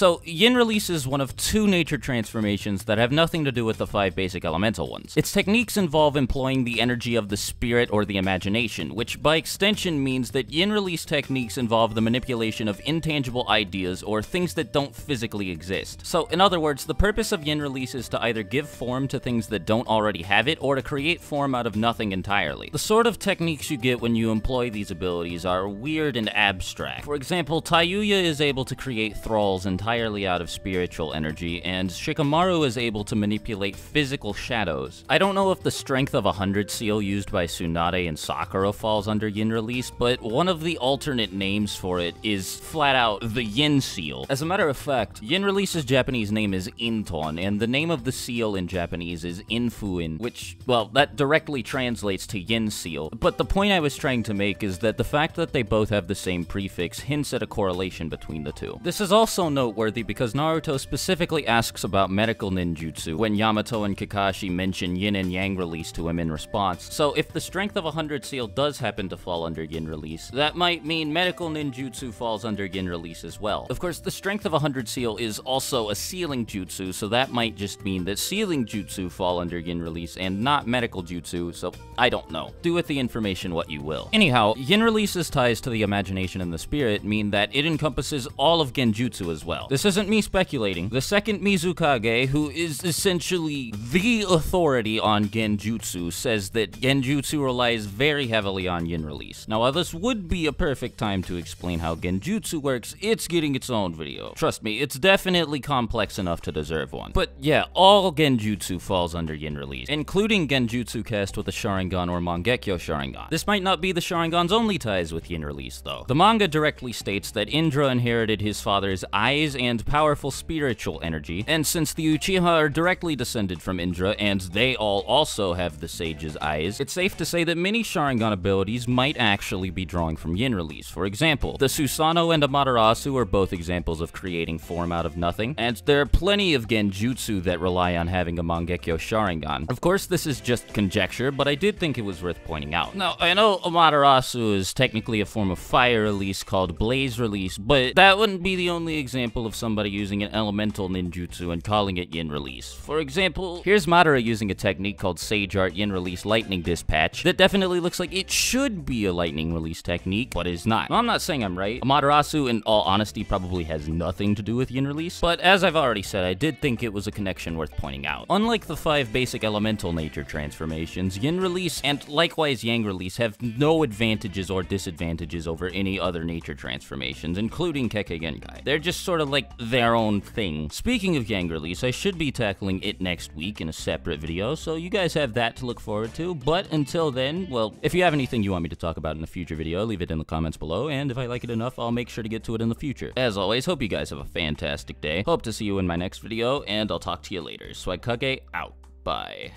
So, yin release is one of two nature transformations that have nothing to do with the five basic elemental ones. Its techniques involve employing the energy of the spirit or the imagination, which by extension means that yin release techniques involve the manipulation of intangible ideas or things that don't physically exist. So, in other words, the purpose of yin release is to either give form to things that don't already have it, or to create form out of nothing entirely. The sort of techniques you get when you employ these abilities are weird and abstract. For example, Tayuya is able to create thralls entirely out of spiritual energy, and Shikamaru is able to manipulate physical shadows. I don't know if the strength of a 100 seal used by Tsunade and Sakura falls under yin release, but one of the alternate names for it is flat out the yin seal. As a matter of fact, yin release's Japanese name is Inton, and the name of the seal in Japanese is Infuin, which, well, that directly translates to yin seal. But the point I was trying to make is that the fact that they both have the same prefix hints at a correlation between the two. This is also noteworthy because Naruto specifically asks about medical ninjutsu when Yamato and Kakashi mention yin and yang release to him in response. So if the strength of a 100 seal does happen to fall under yin release, that might mean medical ninjutsu falls under yin release as well. Of course, the strength of a 100 seal is also a sealing jutsu, so that might just mean that sealing jutsu fall under yin release and not medical jutsu, so I don't know. Do with the information what you will. Anyhow, yin release's ties to the imagination and the spirit mean that it encompasses all of genjutsu as well. This isn't me speculating. The second Mizukage, who is essentially the authority on genjutsu, says that genjutsu relies very heavily on yin release. Now, while this would be a perfect time to explain how genjutsu works, it's getting its own video. Trust me, it's definitely complex enough to deserve one. But yeah, all genjutsu falls under yin release, including genjutsu cast with a Sharingan or Mangekyo Sharingan. This might not be the Sharingan's only ties with yin release, though. The manga directly states that Indra inherited his father's eyes and powerful spiritual energy, and since the Uchiha are directly descended from Indra, and they all also have the Sage's eyes, it's safe to say that many Sharingan abilities might actually be drawing from yin release. For example, the Susanoo and Amaterasu are both examples of creating form out of nothing, and there are plenty of genjutsu that rely on having a Mangekyo Sharingan. Of course, this is just conjecture, but I did think it was worth pointing out. Now, I know Amaterasu is technically a form of fire release called Blaze Release, but that wouldn't be the only example of somebody using an elemental ninjutsu and calling it Yin Release. For example, here's Madara using a technique called Sage Art Yin Release Lightning Dispatch that definitely looks like it should be a lightning release technique, but is not. I'm not saying I'm right. Amaterasu, in all honesty, probably has nothing to do with Yin Release, but as I've already said, I did think it was a connection worth pointing out. Unlike the five basic elemental nature transformations, Yin Release and likewise Yang Release have no advantages or disadvantages over any other nature transformations, including Kekkei Genkai. They're just sort of like their own thing. Speaking of Yang Release, I should be tackling it next week in a separate video, so you guys have that to look forward to, but until then, well, if you have anything you want me to talk about in a future video, leave it in the comments below, and if I like it enough, I'll make sure to get to it in the future. As always, hope you guys have a fantastic day. Hope to see you in my next video, and I'll talk to you later. Swagkage out. Bye.